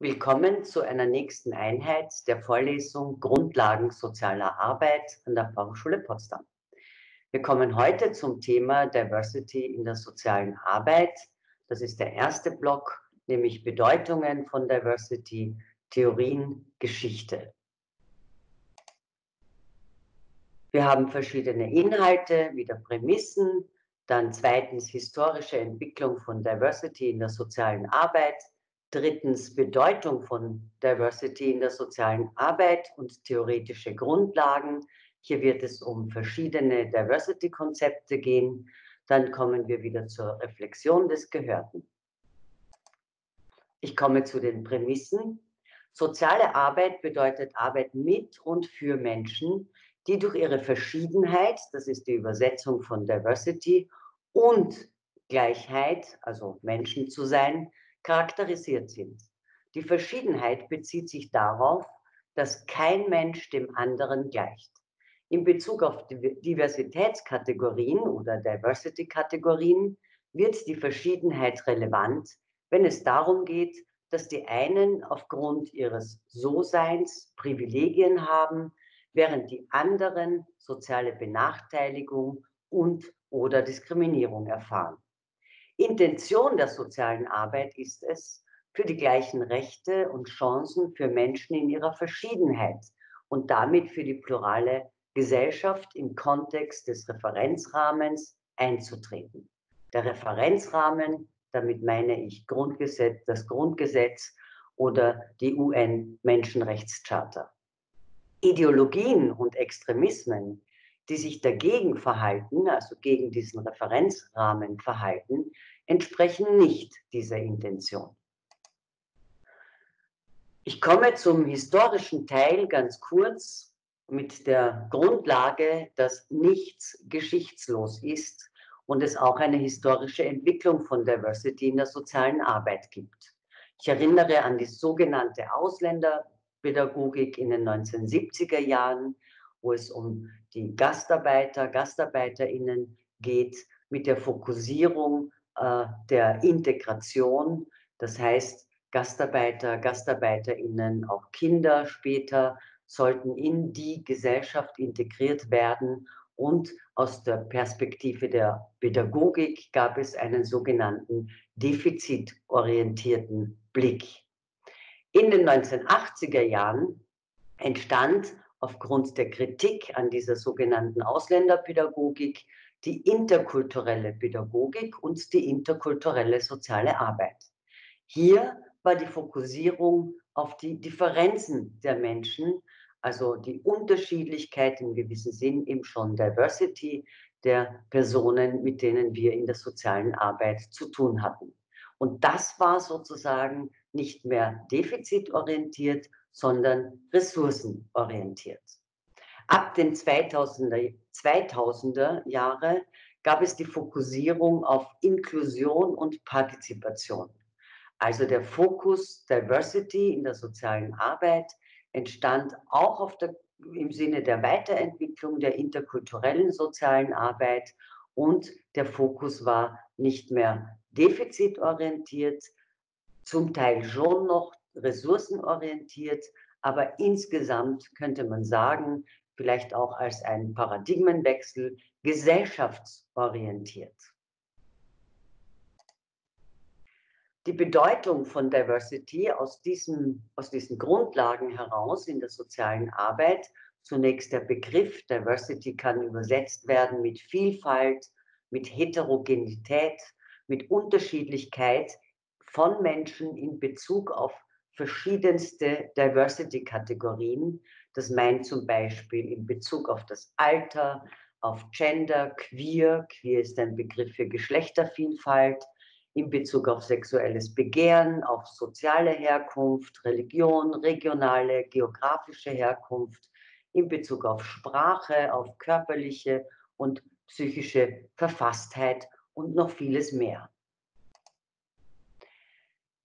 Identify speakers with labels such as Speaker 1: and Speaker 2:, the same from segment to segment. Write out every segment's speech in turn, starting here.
Speaker 1: Willkommen zu einer nächsten Einheit der Vorlesung Grundlagen sozialer Arbeit an der Fachhochschule Potsdam. Wir kommen heute zum Thema Diversity in der sozialen Arbeit. Das ist der erste Block, nämlich Bedeutungen von Diversity, Theorien, Geschichte. Wir haben verschiedene Inhalte, wieder Prämissen, dann zweitens historische Entwicklung von Diversity in der sozialen Arbeit, drittens Bedeutung von Diversity in der sozialen Arbeit und theoretische Grundlagen. Hier wird es um verschiedene Diversity-Konzepte gehen. Dann kommen wir wieder zur Reflexion des Gehörten. Ich komme zu den Prämissen. Soziale Arbeit bedeutet Arbeit mit und für Menschen, die durch ihre Verschiedenheit, das ist die Übersetzung von Diversity, und Gleichheit, also Menschen zu sein, charakterisiert sind. Die Verschiedenheit bezieht sich darauf, dass kein Mensch dem anderen gleicht. In Bezug auf Diversitätskategorien oder Diversity-Kategorien wird die Verschiedenheit relevant, wenn es darum geht, dass die einen aufgrund ihres So-Seins Privilegien haben, während die anderen soziale Benachteiligung und oder Diskriminierung erfahren. Intention der sozialen Arbeit ist es, für die gleichen Rechte und Chancen für Menschen in ihrer Verschiedenheit und damit für die plurale Gesellschaft im Kontext des Referenzrahmens einzutreten. Der Referenzrahmen, damit meine ich Grundgesetz, das Grundgesetz oder die UN-Menschenrechtscharta. Ideologien und Extremismen, die sich dagegen verhalten, also gegen diesen Referenzrahmen verhalten, entsprechen nicht dieser Intention. Ich komme zum historischen Teil ganz kurz mit der Grundlage, dass nichts geschichtslos ist und es auch eine historische Entwicklung von Diversity in der sozialen Arbeit gibt. Ich erinnere an die sogenannte Ausländer Pädagogik in den 1970er Jahren, wo es um die Gastarbeiter, Gastarbeiterinnen geht, mit der Fokussierung äh, der Integration. Das heißt, Gastarbeiter, Gastarbeiterinnen, auch Kinder später sollten in die Gesellschaft integriert werden. Und aus der Perspektive der Pädagogik gab es einen sogenannten defizitorientierten Blick. In den 1980er Jahren entstand aufgrund der Kritik an dieser sogenannten Ausländerpädagogik die interkulturelle Pädagogik und die interkulturelle soziale Arbeit. Hier war die Fokussierung auf die Differenzen der Menschen, also die Unterschiedlichkeit im gewissen Sinn eben schon Diversity der Personen, mit denen wir in der sozialen Arbeit zu tun hatten. Und das war sozusagen nicht mehr defizitorientiert, sondern ressourcenorientiert. Ab den 2000er, 2000er Jahre gab es die Fokussierung auf Inklusion und Partizipation. Also der Fokus Diversity in der sozialen Arbeit entstand auch der, im Sinne der Weiterentwicklung der interkulturellen sozialen Arbeit und der Fokus war nicht mehr defizitorientiert, zum Teil schon noch ressourcenorientiert, aber insgesamt könnte man sagen, vielleicht auch als ein Paradigmenwechsel, gesellschaftsorientiert. Die Bedeutung von Diversity aus diesen, aus diesen Grundlagen heraus in der sozialen Arbeit, zunächst der Begriff Diversity kann übersetzt werden mit Vielfalt, mit Heterogenität, mit Unterschiedlichkeit von Menschen in Bezug auf verschiedenste Diversity-Kategorien. Das meint zum Beispiel in Bezug auf das Alter, auf Gender, Queer. Queer ist ein Begriff für Geschlechtervielfalt. In Bezug auf sexuelles Begehren, auf soziale Herkunft, Religion, regionale, geografische Herkunft, in Bezug auf Sprache, auf körperliche und psychische Verfasstheit und noch vieles mehr.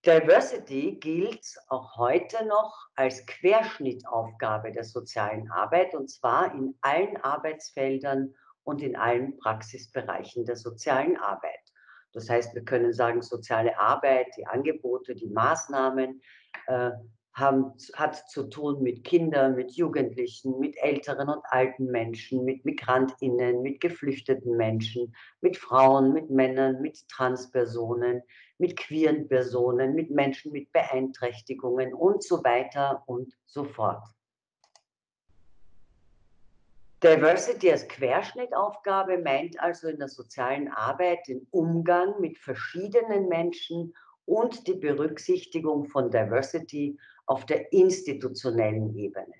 Speaker 1: Diversity gilt auch heute noch als Querschnittaufgabe der sozialen Arbeit und zwar in allen Arbeitsfeldern und in allen Praxisbereichen der sozialen Arbeit. Das heißt, wir können sagen, soziale Arbeit, die Angebote, die Maßnahmen äh, haben, hat zu tun mit Kindern, mit Jugendlichen, mit älteren und alten Menschen, mit Migrantinnen, mit geflüchteten Menschen, mit Frauen, mit Männern, mit Transpersonen, mit queeren Personen, mit Menschen mit Beeinträchtigungen und so weiter und so fort. Diversity als Querschnittaufgabe meint also in der sozialen Arbeit den Umgang mit verschiedenen Menschen und die Berücksichtigung von Diversity auf der institutionellen Ebene.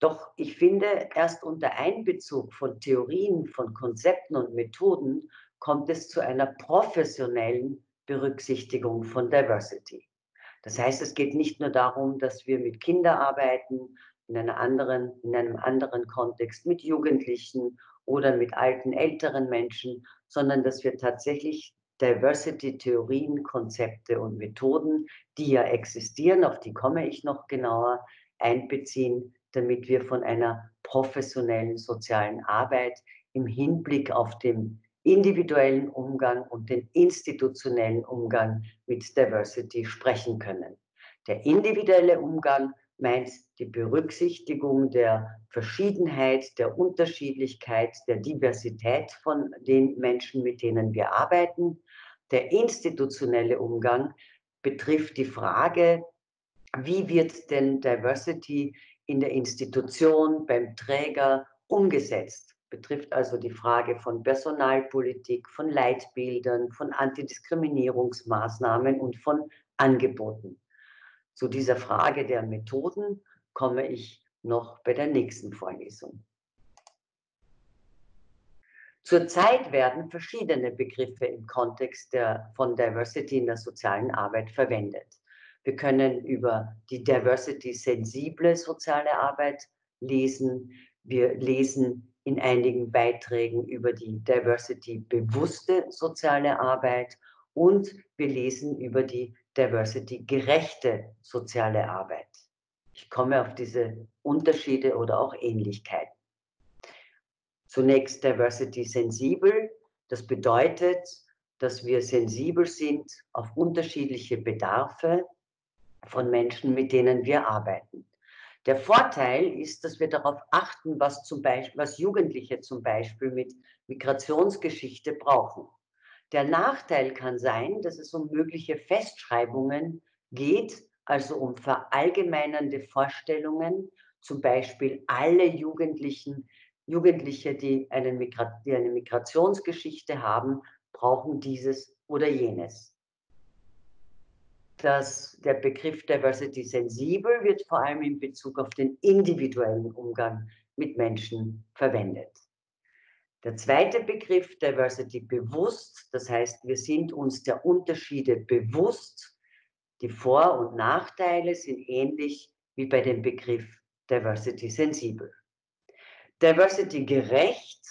Speaker 1: Doch ich finde, erst unter Einbezug von Theorien, von Konzepten und Methoden kommt es zu einer professionellen Berücksichtigung von Diversity. Das heißt, es geht nicht nur darum, dass wir mit Kindern arbeiten, in, einer anderen, in einem anderen Kontext mit Jugendlichen oder mit alten, älteren Menschen, sondern dass wir tatsächlich Diversity-Theorien, Konzepte und Methoden, die ja existieren, auf die komme ich noch genauer, einbeziehen, damit wir von einer professionellen sozialen Arbeit im Hinblick auf den individuellen Umgang und den institutionellen Umgang mit Diversity sprechen können. Der individuelle Umgang meint die Berücksichtigung der Verschiedenheit, der Unterschiedlichkeit, der Diversität von den Menschen, mit denen wir arbeiten. Der institutionelle Umgang betrifft die Frage, wie wird denn Diversity in der Institution, beim Träger umgesetzt? Betrifft also die Frage von Personalpolitik, von Leitbildern, von Antidiskriminierungsmaßnahmen und von Angeboten. Zu dieser Frage der Methoden komme ich noch bei der nächsten Vorlesung. Zurzeit werden verschiedene Begriffe im Kontext der, von Diversity in der sozialen Arbeit verwendet. Wir können über die Diversity-sensible soziale Arbeit lesen. Wir lesen in einigen Beiträgen über die Diversity-bewusste soziale Arbeit und wir lesen über die diversity-gerechte soziale Arbeit. Ich komme auf diese Unterschiede oder auch Ähnlichkeiten. Zunächst diversity-sensibel. Das bedeutet, dass wir sensibel sind auf unterschiedliche Bedarfe von Menschen, mit denen wir arbeiten. Der Vorteil ist, dass wir darauf achten, was, zum Beispiel, was Jugendliche zum Beispiel mit Migrationsgeschichte brauchen. Der Nachteil kann sein, dass es um mögliche Festschreibungen geht, also um verallgemeinernde Vorstellungen, zum Beispiel alle Jugendlichen, Jugendliche, die, einen Migra die eine Migrationsgeschichte haben, brauchen dieses oder jenes. Das, der Begriff Diversity sensibel wird vor allem in Bezug auf den individuellen Umgang mit Menschen verwendet. Der zweite Begriff, Diversity bewusst, das heißt, wir sind uns der Unterschiede bewusst. Die Vor- und Nachteile sind ähnlich wie bei dem Begriff Diversity sensibel. Diversity gerecht,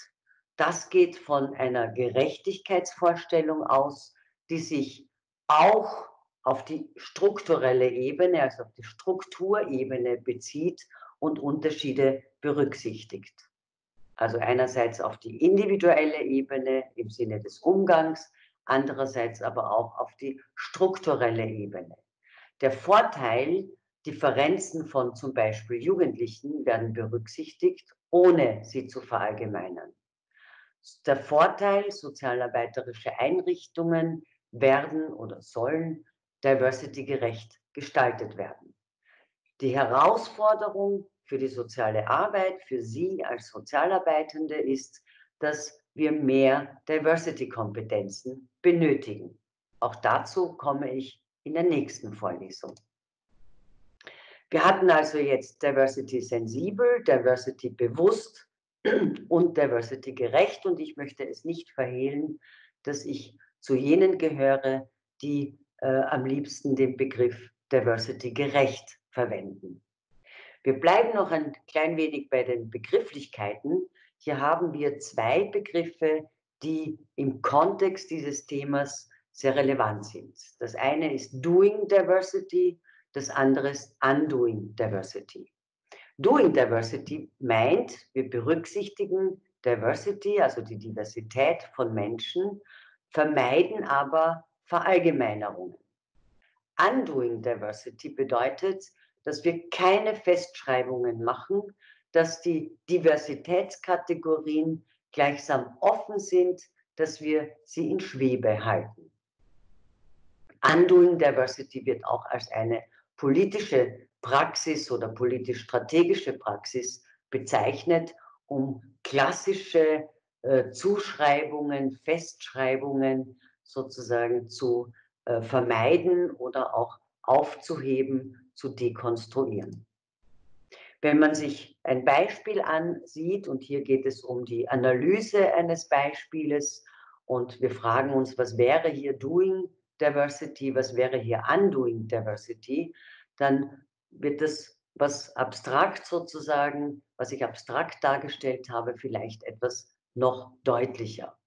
Speaker 1: das geht von einer Gerechtigkeitsvorstellung aus, die sich auch auf die strukturelle Ebene, also auf die Strukturebene bezieht und Unterschiede berücksichtigt. Also einerseits auf die individuelle Ebene im Sinne des Umgangs, andererseits aber auch auf die strukturelle Ebene. Der Vorteil, Differenzen von zum Beispiel Jugendlichen werden berücksichtigt, ohne sie zu verallgemeinern. Der Vorteil, sozialarbeiterische Einrichtungen werden oder sollen diversity-gerecht gestaltet werden. Die Herausforderung für die soziale Arbeit, für Sie als Sozialarbeitende ist, dass wir mehr Diversity-Kompetenzen benötigen. Auch dazu komme ich in der nächsten Vorlesung. Wir hatten also jetzt Diversity sensibel, Diversity bewusst und Diversity gerecht und ich möchte es nicht verhehlen, dass ich zu jenen gehöre, die äh, am liebsten den Begriff Diversity gerecht verwenden. Wir bleiben noch ein klein wenig bei den Begrifflichkeiten. Hier haben wir zwei Begriffe, die im Kontext dieses Themas sehr relevant sind. Das eine ist Doing Diversity, das andere ist Undoing Diversity. Doing Diversity meint, wir berücksichtigen Diversity, also die Diversität von Menschen, vermeiden aber Verallgemeinerungen. Undoing Diversity bedeutet, dass wir keine Festschreibungen machen, dass die Diversitätskategorien gleichsam offen sind, dass wir sie in Schwebe halten. Undoing Diversity wird auch als eine politische Praxis oder politisch-strategische Praxis bezeichnet, um klassische äh, Zuschreibungen, Festschreibungen sozusagen zu äh, vermeiden oder auch aufzuheben, zu dekonstruieren. Wenn man sich ein Beispiel ansieht, und hier geht es um die Analyse eines Beispieles, und wir fragen uns, was wäre hier Doing Diversity, was wäre hier Undoing Diversity, dann wird das, was abstrakt sozusagen, was ich abstrakt dargestellt habe, vielleicht etwas noch deutlicher.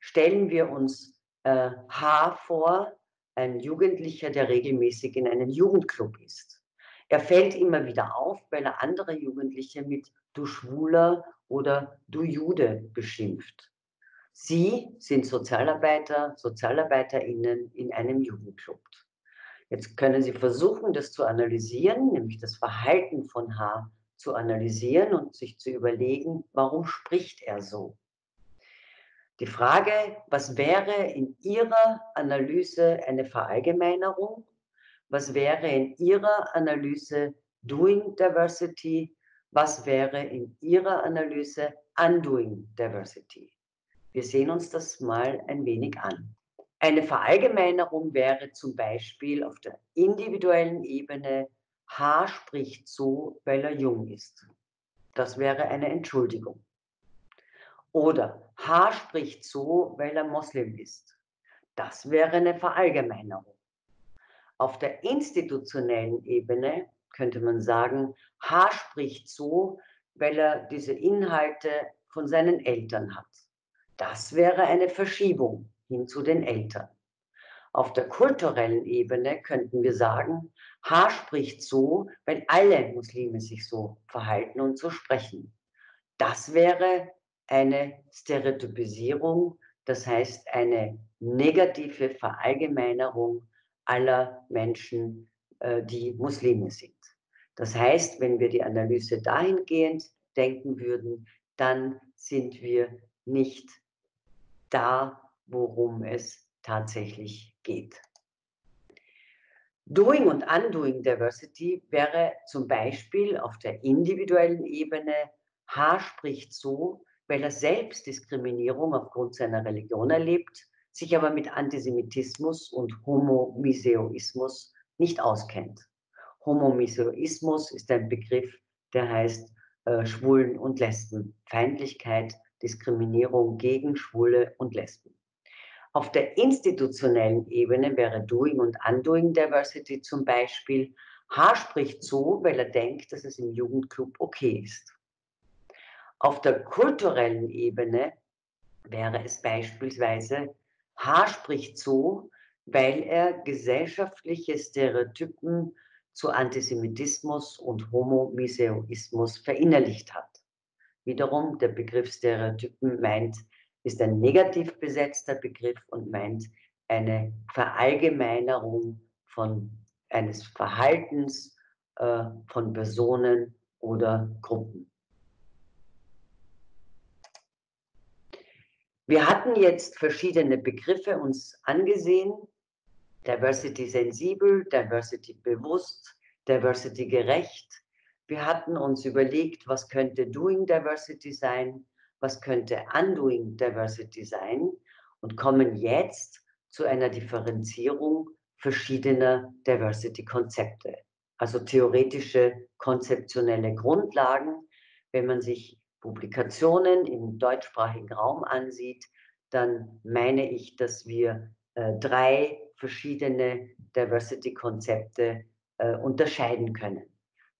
Speaker 1: Stellen wir uns äh, H vor, ein Jugendlicher, der regelmäßig in einem Jugendclub ist. Er fällt immer wieder auf, weil er andere Jugendliche mit du Schwuler oder du Jude beschimpft. Sie sind Sozialarbeiter, Sozialarbeiterinnen in einem Jugendclub. Jetzt können Sie versuchen, das zu analysieren, nämlich das Verhalten von H zu analysieren und sich zu überlegen, warum spricht er so? Die Frage, was wäre in Ihrer Analyse eine Verallgemeinerung? Was wäre in Ihrer Analyse Doing Diversity? Was wäre in Ihrer Analyse Undoing Diversity? Wir sehen uns das mal ein wenig an. Eine Verallgemeinerung wäre zum Beispiel auf der individuellen Ebene, H spricht so, weil er jung ist. Das wäre eine Entschuldigung. Oder H spricht so, weil er Moslem ist. Das wäre eine Verallgemeinerung. Auf der institutionellen Ebene könnte man sagen, H spricht so, weil er diese Inhalte von seinen Eltern hat. Das wäre eine Verschiebung hin zu den Eltern. Auf der kulturellen Ebene könnten wir sagen, H spricht so, weil alle Muslime sich so verhalten und so sprechen. Das wäre eine Stereotypisierung, das heißt eine negative Verallgemeinerung aller Menschen, äh, die Muslime sind. Das heißt, wenn wir die Analyse dahingehend denken würden, dann sind wir nicht da, worum es tatsächlich geht. Doing und Undoing Diversity wäre zum Beispiel auf der individuellen Ebene, H spricht so, weil er selbst Diskriminierung aufgrund seiner Religion erlebt, sich aber mit Antisemitismus und Homomiseoismus nicht auskennt. Homomiseoismus ist ein Begriff, der heißt äh, Schwulen- und Lesbenfeindlichkeit, Diskriminierung gegen Schwule und Lesben. Auf der institutionellen Ebene wäre Doing und Undoing Diversity zum Beispiel, H spricht so, weil er denkt, dass es im Jugendclub okay ist. Auf der kulturellen Ebene wäre es beispielsweise, H spricht so, weil er gesellschaftliche Stereotypen zu Antisemitismus und Homomiseoismus verinnerlicht hat. Wiederum, der Begriff Stereotypen meint, ist ein negativ besetzter Begriff und meint eine Verallgemeinerung von eines Verhaltens äh, von Personen oder Gruppen. Wir hatten jetzt verschiedene Begriffe uns angesehen. Diversity sensibel, Diversity bewusst, Diversity gerecht. Wir hatten uns überlegt, was könnte Doing Diversity sein, was könnte Undoing Diversity sein und kommen jetzt zu einer Differenzierung verschiedener Diversity-Konzepte. Also theoretische, konzeptionelle Grundlagen, wenn man sich Publikationen im deutschsprachigen Raum ansieht, dann meine ich, dass wir äh, drei verschiedene Diversity-Konzepte äh, unterscheiden können.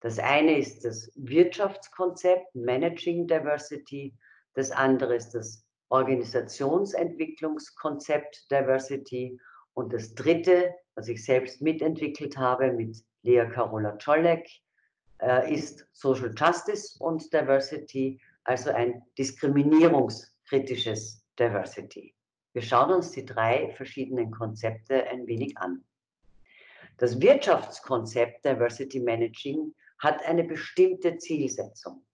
Speaker 1: Das eine ist das Wirtschaftskonzept Managing Diversity, das andere ist das Organisationsentwicklungskonzept Diversity. Und das dritte, was ich selbst mitentwickelt habe mit Lea Carola Czolek, äh, ist Social Justice und Diversity, also ein diskriminierungskritisches Diversity. Wir schauen uns die drei verschiedenen Konzepte ein wenig an. Das Wirtschaftskonzept Diversity Managing hat eine bestimmte Zielsetzung.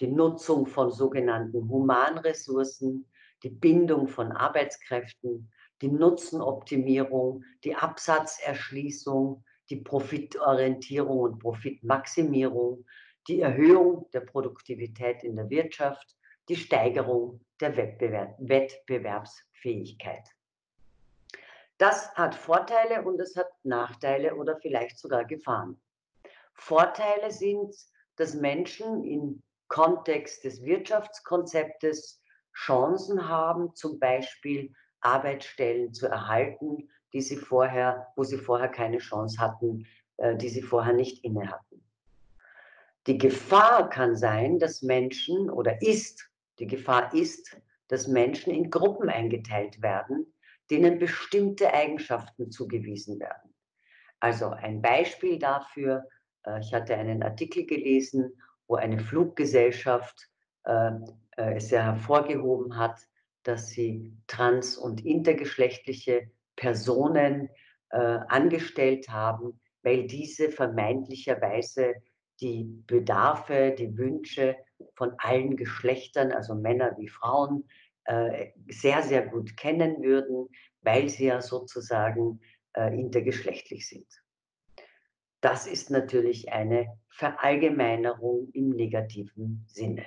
Speaker 1: Die Nutzung von sogenannten Humanressourcen, die Bindung von Arbeitskräften, die Nutzenoptimierung, die Absatzerschließung, die Profitorientierung und Profitmaximierung, die Erhöhung der Produktivität in der Wirtschaft, die Steigerung der Wettbewerb Wettbewerbsfähigkeit. Das hat Vorteile und es hat Nachteile oder vielleicht sogar Gefahren. Vorteile sind, dass Menschen im Kontext des Wirtschaftskonzeptes Chancen haben, zum Beispiel Arbeitsstellen zu erhalten, die sie vorher, wo sie vorher keine Chance hatten, äh, die sie vorher nicht inne hatten. Die Gefahr kann sein, dass Menschen oder ist, die Gefahr ist, dass Menschen in Gruppen eingeteilt werden, denen bestimmte Eigenschaften zugewiesen werden. Also ein Beispiel dafür, äh, ich hatte einen Artikel gelesen, wo eine Fluggesellschaft äh, es ja hervorgehoben hat, dass sie trans- und intergeschlechtliche Personen äh, angestellt haben, weil diese vermeintlicherweise die Bedarfe, die Wünsche von allen Geschlechtern, also Männer wie Frauen, äh, sehr, sehr gut kennen würden, weil sie ja sozusagen äh, intergeschlechtlich sind. Das ist natürlich eine Verallgemeinerung im negativen Sinne.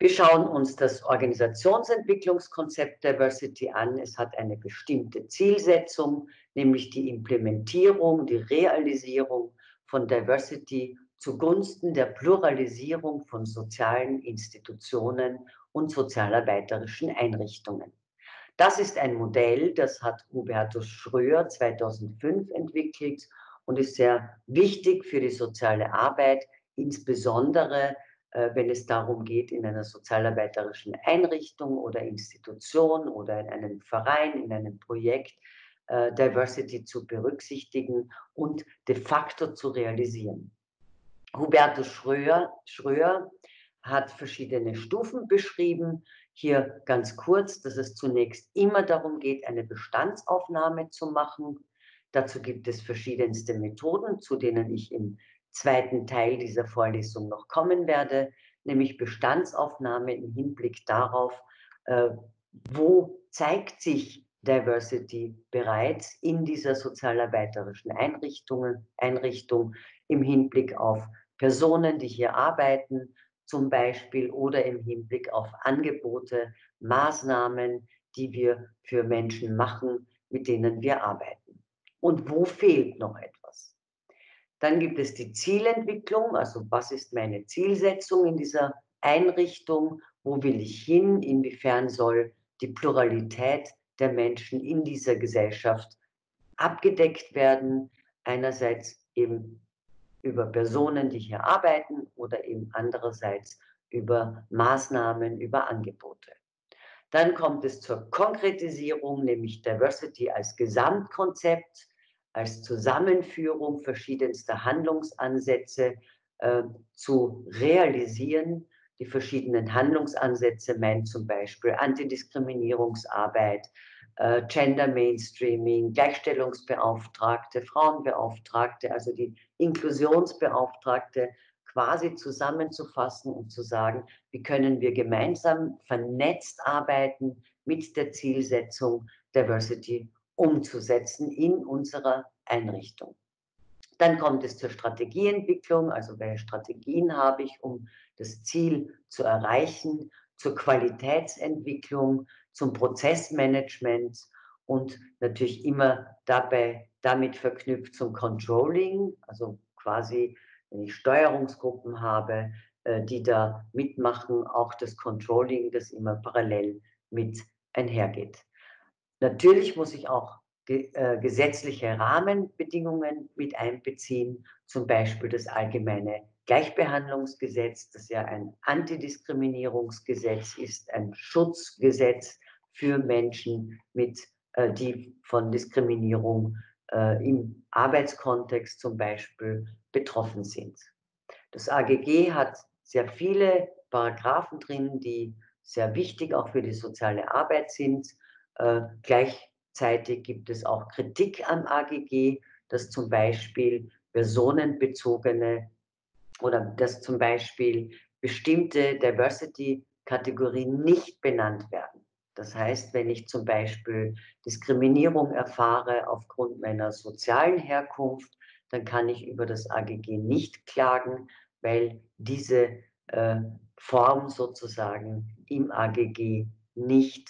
Speaker 1: Wir schauen uns das Organisationsentwicklungskonzept Diversity an. Es hat eine bestimmte Zielsetzung, nämlich die Implementierung, die Realisierung von Diversity zugunsten der Pluralisierung von sozialen Institutionen und sozialarbeiterischen Einrichtungen. Das ist ein Modell, das hat Hubertus Schröer 2005 entwickelt und ist sehr wichtig für die soziale Arbeit, insbesondere äh, wenn es darum geht, in einer sozialarbeiterischen Einrichtung oder Institution oder in einem Verein, in einem Projekt äh, Diversity zu berücksichtigen und de facto zu realisieren. Hubertus Schröer, Schröer hat verschiedene Stufen beschrieben. Hier ganz kurz, dass es zunächst immer darum geht, eine Bestandsaufnahme zu machen. Dazu gibt es verschiedenste Methoden, zu denen ich im zweiten Teil dieser Vorlesung noch kommen werde, nämlich Bestandsaufnahme im Hinblick darauf, äh, wo zeigt sich Diversity bereits in dieser sozialarbeiterischen Einrichtung, Einrichtung im Hinblick auf Personen, die hier arbeiten, zum Beispiel, oder im Hinblick auf Angebote, Maßnahmen, die wir für Menschen machen, mit denen wir arbeiten. Und wo fehlt noch etwas? Dann gibt es die Zielentwicklung, also was ist meine Zielsetzung in dieser Einrichtung, wo will ich hin, inwiefern soll die Pluralität der Menschen in dieser Gesellschaft abgedeckt werden. Einerseits eben über Personen, die hier arbeiten oder eben andererseits über Maßnahmen, über Angebote. Dann kommt es zur Konkretisierung, nämlich Diversity als Gesamtkonzept als Zusammenführung verschiedenster Handlungsansätze äh, zu realisieren. Die verschiedenen Handlungsansätze meinen zum Beispiel Antidiskriminierungsarbeit, äh, Gender Mainstreaming, Gleichstellungsbeauftragte, Frauenbeauftragte, also die Inklusionsbeauftragte quasi zusammenzufassen und zu sagen, wie können wir gemeinsam vernetzt arbeiten mit der Zielsetzung Diversity umzusetzen in unserer Einrichtung. Dann kommt es zur Strategieentwicklung, also welche Strategien habe ich, um das Ziel zu erreichen, zur Qualitätsentwicklung, zum Prozessmanagement und natürlich immer dabei damit verknüpft zum Controlling, also quasi, wenn ich Steuerungsgruppen habe, äh, die da mitmachen, auch das Controlling, das immer parallel mit einhergeht. Natürlich muss ich auch äh, gesetzliche Rahmenbedingungen mit einbeziehen, zum Beispiel das allgemeine Gleichbehandlungsgesetz, das ja ein Antidiskriminierungsgesetz ist, ein Schutzgesetz für Menschen, mit, äh, die von Diskriminierung äh, im Arbeitskontext zum Beispiel betroffen sind. Das AGG hat sehr viele Paragraphen drin, die sehr wichtig auch für die soziale Arbeit sind. Äh, gleichzeitig gibt es auch Kritik am AGG, dass zum Beispiel personenbezogene oder dass zum Beispiel bestimmte Diversity-Kategorien nicht benannt werden. Das heißt, wenn ich zum Beispiel Diskriminierung erfahre aufgrund meiner sozialen Herkunft, dann kann ich über das AGG nicht klagen, weil diese äh, Form sozusagen im AGG nicht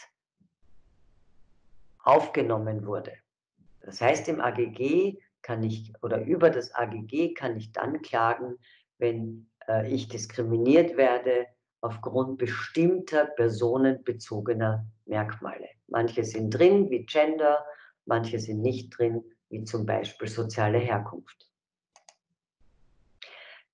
Speaker 1: aufgenommen wurde. Das heißt, im AGG kann ich oder über das AGG kann ich dann klagen, wenn äh, ich diskriminiert werde aufgrund bestimmter personenbezogener Merkmale. Manche sind drin, wie Gender, manche sind nicht drin, wie zum Beispiel soziale Herkunft.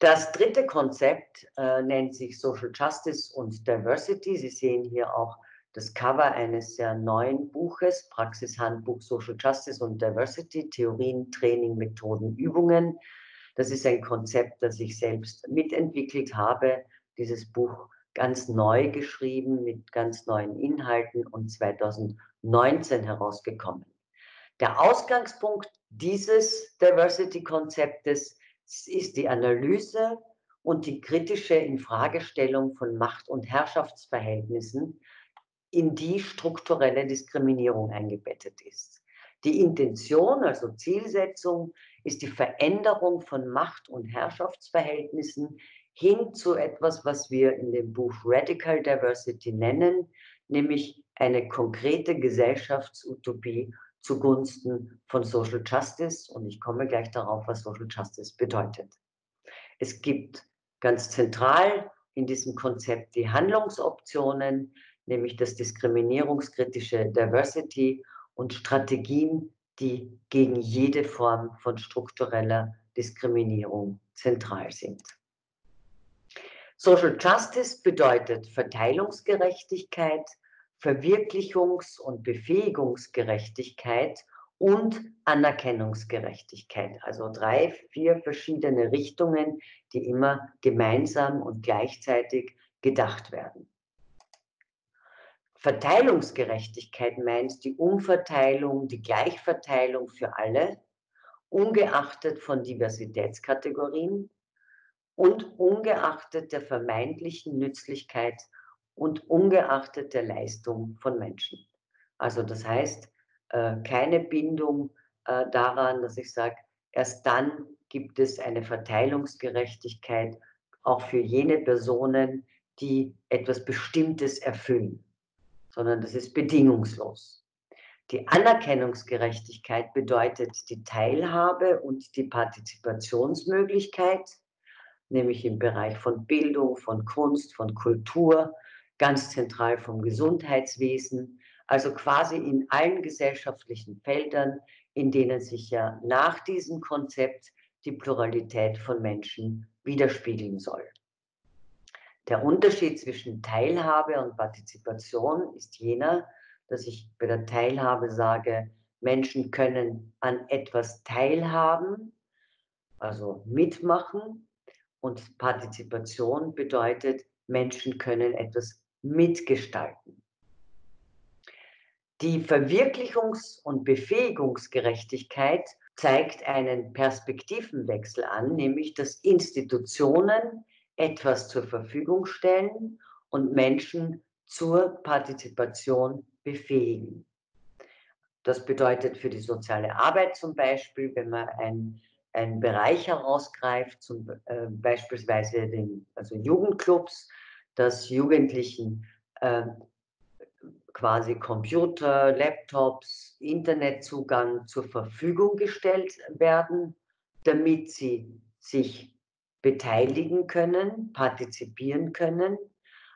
Speaker 1: Das dritte Konzept äh, nennt sich Social Justice und Diversity. Sie sehen hier auch das Cover eines sehr neuen Buches, Praxishandbuch Social Justice und Diversity, Theorien, Training, Methoden, Übungen. Das ist ein Konzept, das ich selbst mitentwickelt habe. Dieses Buch ganz neu geschrieben mit ganz neuen Inhalten und 2019 herausgekommen. Der Ausgangspunkt dieses Diversity-Konzeptes ist die Analyse und die kritische Infragestellung von Macht- und Herrschaftsverhältnissen, in die strukturelle Diskriminierung eingebettet ist. Die Intention, also Zielsetzung, ist die Veränderung von Macht- und Herrschaftsverhältnissen hin zu etwas, was wir in dem Buch Radical Diversity nennen, nämlich eine konkrete Gesellschaftsutopie zugunsten von Social Justice. Und ich komme gleich darauf, was Social Justice bedeutet. Es gibt ganz zentral in diesem Konzept die Handlungsoptionen, nämlich das diskriminierungskritische Diversity und Strategien, die gegen jede Form von struktureller Diskriminierung zentral sind. Social Justice bedeutet Verteilungsgerechtigkeit, Verwirklichungs- und Befähigungsgerechtigkeit und Anerkennungsgerechtigkeit. Also drei, vier verschiedene Richtungen, die immer gemeinsam und gleichzeitig gedacht werden. Verteilungsgerechtigkeit meint die Umverteilung, die Gleichverteilung für alle, ungeachtet von Diversitätskategorien und ungeachtet der vermeintlichen Nützlichkeit und ungeachtet der Leistung von Menschen. Also das heißt, äh, keine Bindung äh, daran, dass ich sage, erst dann gibt es eine Verteilungsgerechtigkeit auch für jene Personen, die etwas Bestimmtes erfüllen, sondern das ist bedingungslos. Die Anerkennungsgerechtigkeit bedeutet die Teilhabe und die Partizipationsmöglichkeit, nämlich im Bereich von Bildung, von Kunst, von Kultur, ganz zentral vom Gesundheitswesen, also quasi in allen gesellschaftlichen Feldern, in denen sich ja nach diesem Konzept die Pluralität von Menschen widerspiegeln soll. Der Unterschied zwischen Teilhabe und Partizipation ist jener, dass ich bei der Teilhabe sage, Menschen können an etwas teilhaben, also mitmachen. Und Partizipation bedeutet, Menschen können etwas mitgestalten. Die Verwirklichungs- und Befähigungsgerechtigkeit zeigt einen Perspektivenwechsel an, nämlich dass Institutionen etwas zur Verfügung stellen und Menschen zur Partizipation befähigen. Das bedeutet für die soziale Arbeit zum Beispiel, wenn man ein einen Bereich herausgreift, zum, äh, beispielsweise den also Jugendclubs, dass Jugendlichen äh, quasi Computer, Laptops, Internetzugang zur Verfügung gestellt werden, damit sie sich beteiligen können, partizipieren können,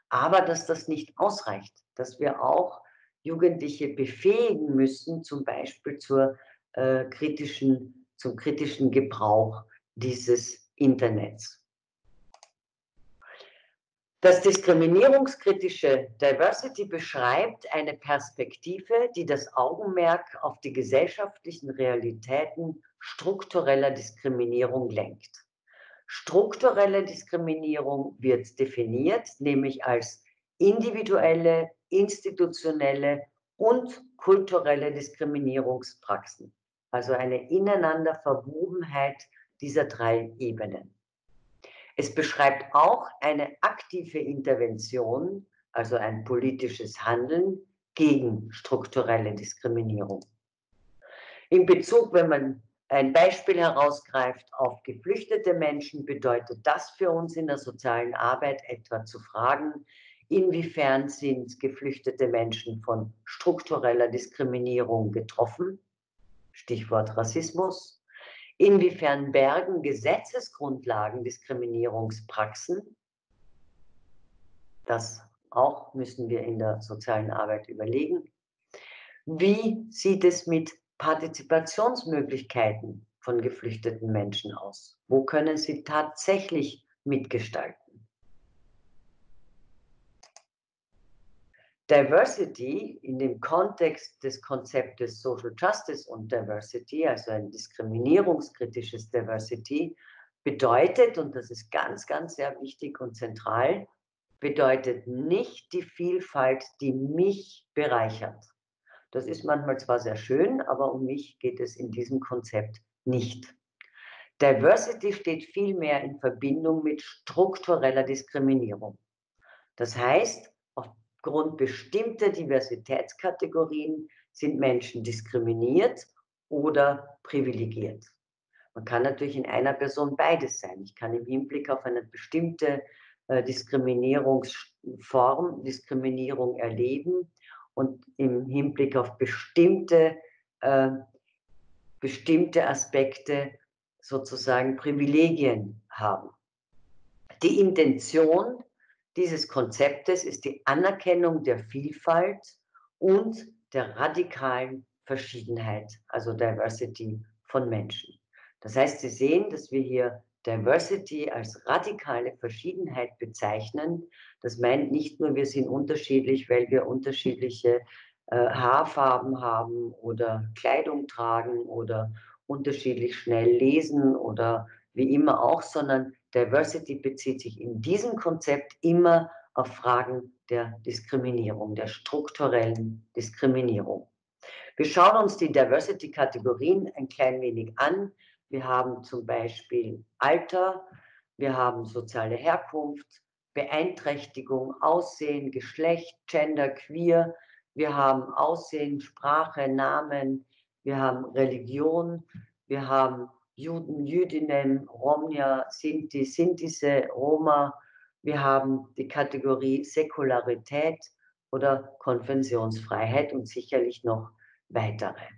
Speaker 1: aber dass das nicht ausreicht, dass wir auch Jugendliche befähigen müssen, zum Beispiel zur äh, kritischen, zum kritischen Gebrauch dieses Internets. Das diskriminierungskritische Diversity beschreibt eine Perspektive, die das Augenmerk auf die gesellschaftlichen Realitäten struktureller Diskriminierung lenkt. Strukturelle Diskriminierung wird definiert, nämlich als individuelle, institutionelle und kulturelle Diskriminierungspraxen. Also eine ineinander Verwobenheit dieser drei Ebenen. Es beschreibt auch eine aktive Intervention, also ein politisches Handeln gegen strukturelle Diskriminierung. In Bezug, wenn man ein Beispiel herausgreift auf geflüchtete Menschen, bedeutet das für uns in der sozialen Arbeit etwa zu fragen, inwiefern sind geflüchtete Menschen von struktureller Diskriminierung getroffen, Stichwort Rassismus, inwiefern bergen Gesetzesgrundlagen Diskriminierungspraxen, das auch müssen wir in der sozialen Arbeit überlegen. Wie sieht es mit Partizipationsmöglichkeiten von geflüchteten Menschen aus? Wo können sie tatsächlich mitgestalten? Diversity in dem Kontext des Konzeptes Social Justice und Diversity, also ein diskriminierungskritisches Diversity, bedeutet, und das ist ganz, ganz sehr wichtig und zentral, bedeutet nicht die Vielfalt, die mich bereichert. Das ist manchmal zwar sehr schön, aber um mich geht es in diesem Konzept nicht. Diversity steht vielmehr in Verbindung mit struktureller Diskriminierung. Das heißt, aufgrund bestimmter Diversitätskategorien sind Menschen diskriminiert oder privilegiert. Man kann natürlich in einer Person beides sein. Ich kann im Hinblick auf eine bestimmte äh, Diskriminierungsform, Diskriminierung erleben und im Hinblick auf bestimmte, äh, bestimmte Aspekte sozusagen Privilegien haben. Die Intention dieses Konzeptes ist die Anerkennung der Vielfalt und der radikalen Verschiedenheit, also Diversity von Menschen. Das heißt, Sie sehen, dass wir hier Diversity als radikale Verschiedenheit bezeichnen. Das meint nicht nur, wir sind unterschiedlich, weil wir unterschiedliche äh, Haarfarben haben oder Kleidung tragen oder unterschiedlich schnell lesen oder wie immer auch, sondern Diversity bezieht sich in diesem Konzept immer auf Fragen der Diskriminierung, der strukturellen Diskriminierung. Wir schauen uns die Diversity-Kategorien ein klein wenig an. Wir haben zum Beispiel Alter, wir haben soziale Herkunft, Beeinträchtigung, Aussehen, Geschlecht, Gender, Queer. Wir haben Aussehen, Sprache, Namen. Wir haben Religion. Wir haben Juden, Jüdinnen, Romja, Sinti, Sintise, Roma. Wir haben die Kategorie Säkularität oder Konfessionsfreiheit und sicherlich noch weitere.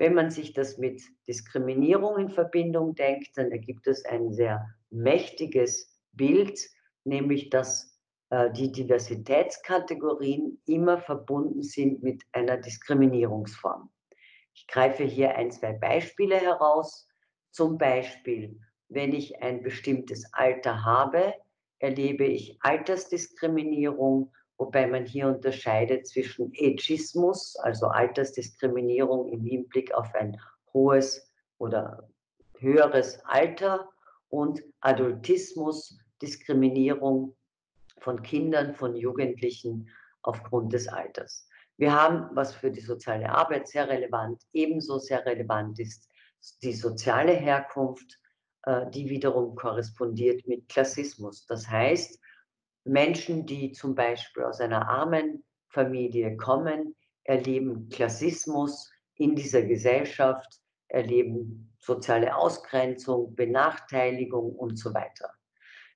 Speaker 1: Wenn man sich das mit Diskriminierung in Verbindung denkt, dann ergibt es ein sehr mächtiges Bild, nämlich dass äh, die Diversitätskategorien immer verbunden sind mit einer Diskriminierungsform. Ich greife hier ein, zwei Beispiele heraus. Zum Beispiel, wenn ich ein bestimmtes Alter habe, erlebe ich Altersdiskriminierung wobei man hier unterscheidet zwischen Ageismus, also Altersdiskriminierung im Hinblick auf ein hohes oder höheres Alter und Adultismus, Diskriminierung von Kindern, von Jugendlichen aufgrund des Alters. Wir haben, was für die soziale Arbeit sehr relevant, ebenso sehr relevant ist, die soziale Herkunft, äh, die wiederum korrespondiert mit Klassismus. Das heißt, Menschen, die zum Beispiel aus einer armen Familie kommen, erleben Klassismus in dieser Gesellschaft, erleben soziale Ausgrenzung, Benachteiligung und so weiter.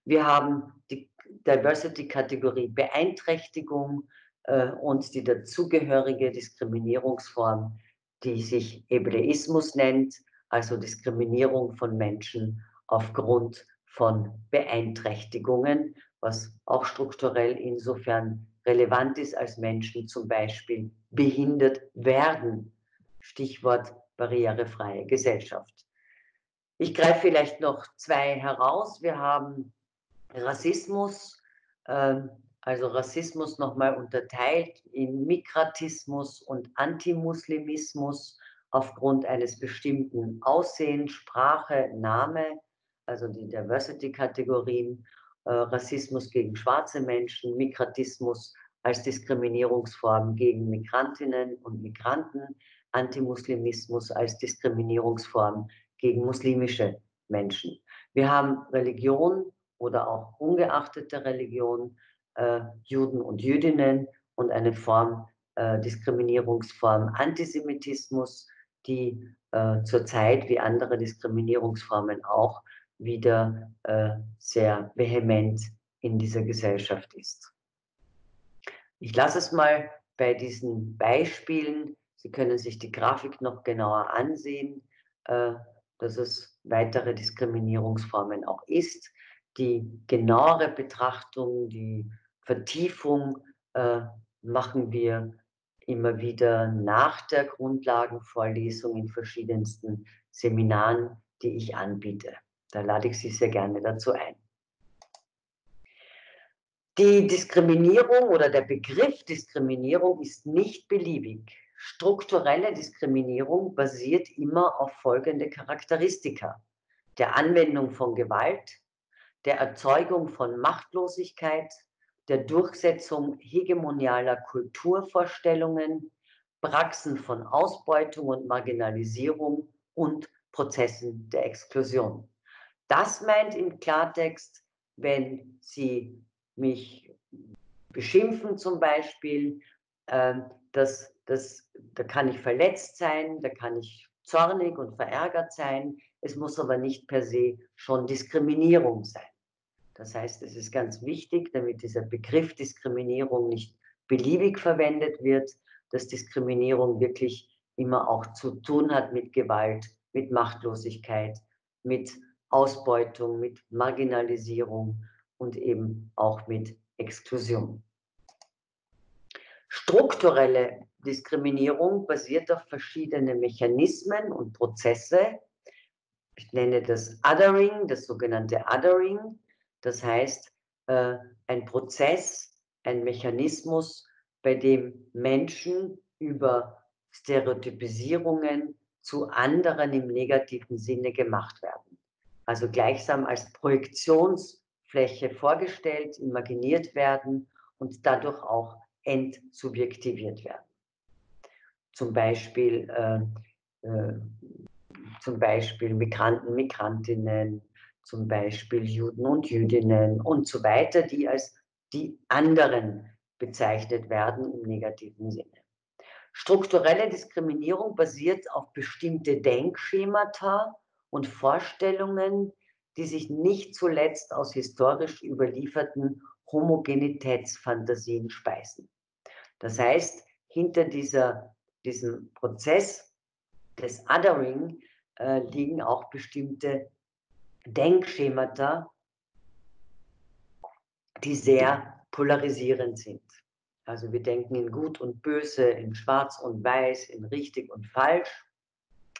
Speaker 1: Wir haben die Diversity-Kategorie Beeinträchtigung äh, und die dazugehörige Diskriminierungsform, die sich Ebleismus nennt, also Diskriminierung von Menschen aufgrund von Beeinträchtigungen was auch strukturell insofern relevant ist, als Menschen zum Beispiel behindert werden. Stichwort barrierefreie Gesellschaft. Ich greife vielleicht noch zwei heraus. Wir haben Rassismus, ähm, also Rassismus nochmal unterteilt in Migratismus und Antimuslimismus aufgrund eines bestimmten Aussehens, Sprache, Name, also die Diversity-Kategorien äh, Rassismus gegen schwarze Menschen, Migratismus als Diskriminierungsform gegen Migrantinnen und Migranten, Antimuslimismus als Diskriminierungsform gegen muslimische Menschen. Wir haben Religion oder auch ungeachtete Religion, äh, Juden und Jüdinnen und eine Form, äh, Diskriminierungsform Antisemitismus, die äh, zurzeit wie andere Diskriminierungsformen auch wieder äh, sehr vehement in dieser Gesellschaft ist. Ich lasse es mal bei diesen Beispielen. Sie können sich die Grafik noch genauer ansehen, äh, dass es weitere Diskriminierungsformen auch ist. Die genauere Betrachtung, die Vertiefung äh, machen wir immer wieder nach der Grundlagenvorlesung in verschiedensten Seminaren, die ich anbiete. Da lade ich Sie sehr gerne dazu ein. Die Diskriminierung oder der Begriff Diskriminierung ist nicht beliebig. Strukturelle Diskriminierung basiert immer auf folgende Charakteristika. Der Anwendung von Gewalt, der Erzeugung von Machtlosigkeit, der Durchsetzung hegemonialer Kulturvorstellungen, Praxen von Ausbeutung und Marginalisierung und Prozessen der Exklusion. Das meint im Klartext, wenn Sie mich beschimpfen zum Beispiel, äh, dass, dass, da kann ich verletzt sein, da kann ich zornig und verärgert sein. Es muss aber nicht per se schon Diskriminierung sein. Das heißt, es ist ganz wichtig, damit dieser Begriff Diskriminierung nicht beliebig verwendet wird, dass Diskriminierung wirklich immer auch zu tun hat mit Gewalt, mit Machtlosigkeit, mit Ausbeutung, mit Marginalisierung und eben auch mit Exklusion. Strukturelle Diskriminierung basiert auf verschiedene Mechanismen und Prozesse. Ich nenne das Othering, das sogenannte Othering. Das heißt, äh, ein Prozess, ein Mechanismus, bei dem Menschen über Stereotypisierungen zu anderen im negativen Sinne gemacht werden. Also gleichsam als Projektionsfläche vorgestellt, imaginiert werden und dadurch auch entsubjektiviert werden. Zum Beispiel, äh, äh, zum Beispiel Migranten, Migrantinnen, zum Beispiel Juden und Jüdinnen und so weiter, die als die anderen bezeichnet werden im negativen Sinne. Strukturelle Diskriminierung basiert auf bestimmte Denkschemata und Vorstellungen, die sich nicht zuletzt aus historisch überlieferten Homogenitätsfantasien speisen. Das heißt, hinter dieser, diesem Prozess des Othering äh, liegen auch bestimmte Denkschemata, die sehr polarisierend sind. Also wir denken in Gut und Böse, in Schwarz und Weiß, in richtig und falsch,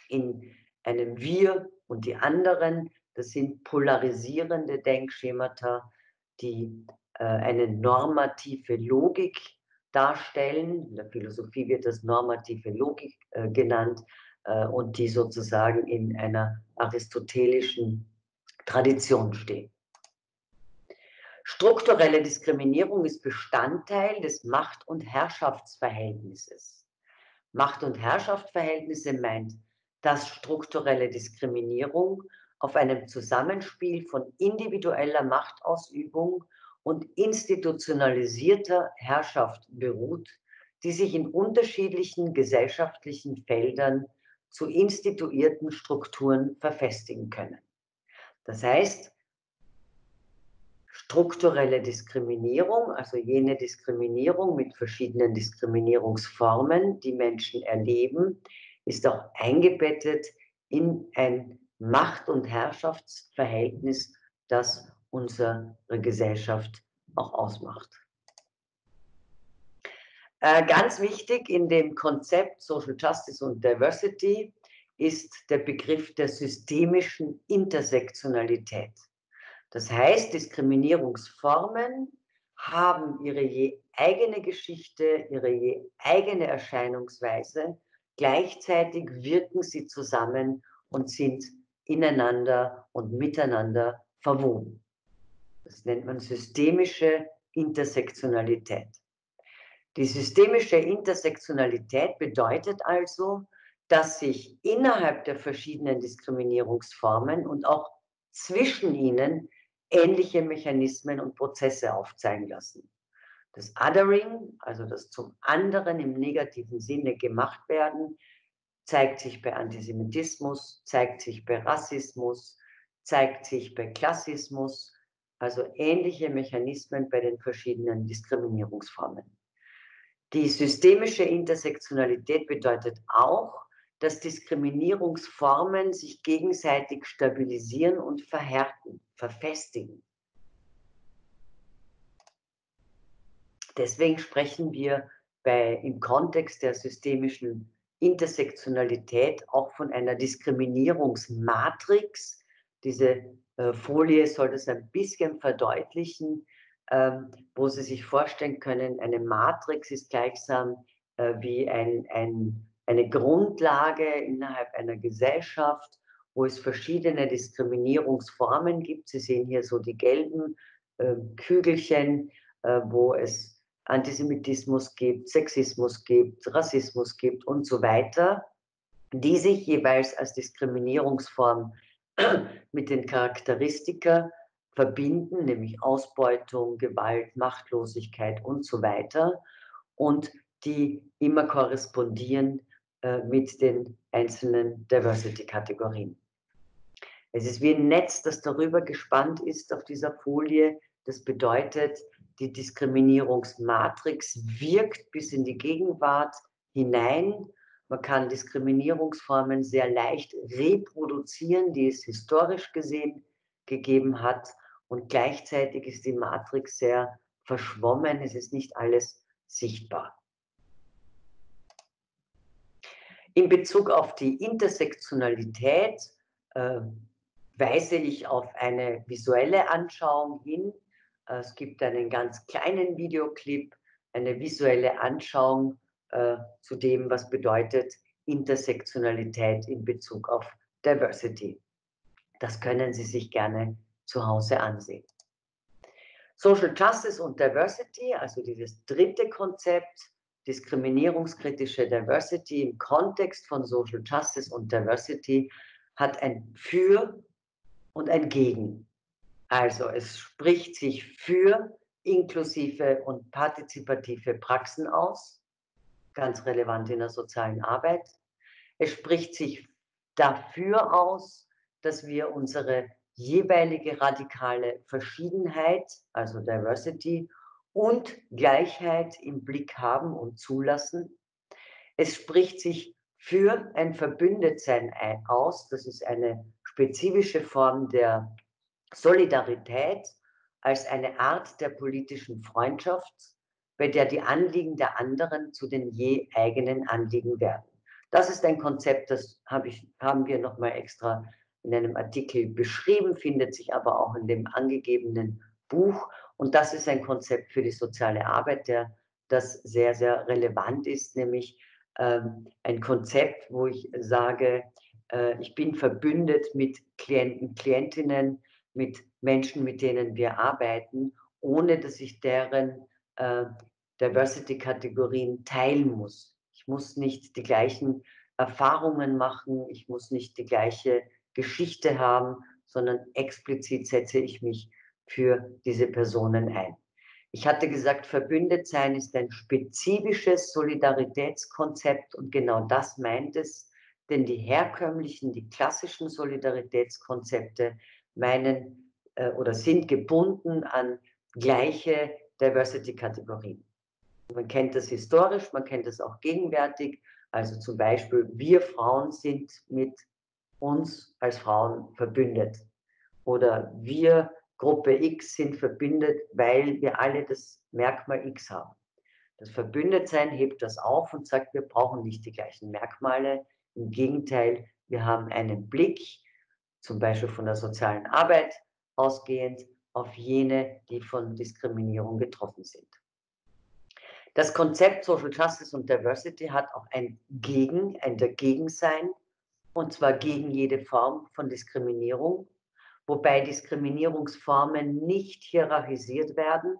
Speaker 1: in einem Wir und die anderen. Das sind polarisierende Denkschemata, die äh, eine normative Logik darstellen. In der Philosophie wird das normative Logik äh, genannt äh, und die sozusagen in einer aristotelischen Tradition stehen. Strukturelle Diskriminierung ist Bestandteil des Macht- und Herrschaftsverhältnisses. Macht- und Herrschaftsverhältnisse meint, dass strukturelle Diskriminierung auf einem Zusammenspiel von individueller Machtausübung und institutionalisierter Herrschaft beruht, die sich in unterschiedlichen gesellschaftlichen Feldern zu instituierten Strukturen verfestigen können. Das heißt, strukturelle Diskriminierung, also jene Diskriminierung mit verschiedenen Diskriminierungsformen, die Menschen erleben, ist auch eingebettet in ein Macht- und Herrschaftsverhältnis, das unsere Gesellschaft auch ausmacht. Äh, ganz wichtig in dem Konzept Social Justice und Diversity ist der Begriff der systemischen Intersektionalität. Das heißt, Diskriminierungsformen haben ihre je eigene Geschichte, ihre je eigene Erscheinungsweise. Gleichzeitig wirken sie zusammen und sind ineinander und miteinander verwoben. Das nennt man systemische Intersektionalität. Die systemische Intersektionalität bedeutet also, dass sich innerhalb der verschiedenen Diskriminierungsformen und auch zwischen ihnen ähnliche Mechanismen und Prozesse aufzeigen lassen. Das Othering, also das zum anderen im negativen Sinne gemacht werden, zeigt sich bei Antisemitismus, zeigt sich bei Rassismus, zeigt sich bei Klassismus, also ähnliche Mechanismen bei den verschiedenen Diskriminierungsformen. Die systemische Intersektionalität bedeutet auch, dass Diskriminierungsformen sich gegenseitig stabilisieren und verhärten, verfestigen. Deswegen sprechen wir bei, im Kontext der systemischen Intersektionalität auch von einer Diskriminierungsmatrix. Diese äh, Folie soll das ein bisschen verdeutlichen, ähm, wo Sie sich vorstellen können, eine Matrix ist gleichsam äh, wie ein, ein, eine Grundlage innerhalb einer Gesellschaft, wo es verschiedene Diskriminierungsformen gibt. Sie sehen hier so die gelben äh, Kügelchen, äh, wo es Antisemitismus gibt, Sexismus gibt, Rassismus gibt und so weiter, die sich jeweils als Diskriminierungsform mit den Charakteristika verbinden, nämlich Ausbeutung, Gewalt, Machtlosigkeit und so weiter, und die immer korrespondieren äh, mit den einzelnen Diversity-Kategorien. Es ist wie ein Netz, das darüber gespannt ist auf dieser Folie. Das bedeutet, die Diskriminierungsmatrix wirkt bis in die Gegenwart hinein. Man kann Diskriminierungsformen sehr leicht reproduzieren, die es historisch gesehen gegeben hat. Und gleichzeitig ist die Matrix sehr verschwommen. Es ist nicht alles sichtbar. In Bezug auf die Intersektionalität äh, weise ich auf eine visuelle Anschauung hin, es gibt einen ganz kleinen Videoclip, eine visuelle Anschauung äh, zu dem, was bedeutet Intersektionalität in Bezug auf Diversity. Das können Sie sich gerne zu Hause ansehen. Social Justice und Diversity, also dieses dritte Konzept, diskriminierungskritische Diversity im Kontext von Social Justice und Diversity, hat ein Für und ein Gegen. Also es spricht sich für inklusive und partizipative Praxen aus, ganz relevant in der sozialen Arbeit. Es spricht sich dafür aus, dass wir unsere jeweilige radikale Verschiedenheit, also Diversity und Gleichheit im Blick haben und zulassen. Es spricht sich für ein Verbündetsein aus. Das ist eine spezifische Form der Solidarität als eine Art der politischen Freundschaft, bei der die Anliegen der anderen zu den je eigenen Anliegen werden. Das ist ein Konzept, das hab ich, haben wir nochmal extra in einem Artikel beschrieben, findet sich aber auch in dem angegebenen Buch. Und das ist ein Konzept für die soziale Arbeit, der das sehr, sehr relevant ist, nämlich ähm, ein Konzept, wo ich sage, äh, ich bin verbündet mit Klienten, Klientinnen, mit Menschen, mit denen wir arbeiten, ohne dass ich deren äh, Diversity-Kategorien teilen muss. Ich muss nicht die gleichen Erfahrungen machen, ich muss nicht die gleiche Geschichte haben, sondern explizit setze ich mich für diese Personen ein. Ich hatte gesagt, verbündet sein ist ein spezifisches Solidaritätskonzept und genau das meint es, denn die herkömmlichen, die klassischen Solidaritätskonzepte meinen äh, oder sind gebunden an gleiche Diversity-Kategorien. Man kennt das historisch, man kennt das auch gegenwärtig. Also zum Beispiel, wir Frauen sind mit uns als Frauen verbündet. Oder wir Gruppe X sind verbündet, weil wir alle das Merkmal X haben. Das Verbündetsein hebt das auf und sagt, wir brauchen nicht die gleichen Merkmale. Im Gegenteil, wir haben einen Blick, zum Beispiel von der sozialen Arbeit ausgehend auf jene, die von Diskriminierung betroffen sind. Das Konzept Social Justice und Diversity hat auch ein Gegen, ein Dagegensein, und zwar gegen jede Form von Diskriminierung, wobei Diskriminierungsformen nicht hierarchisiert werden.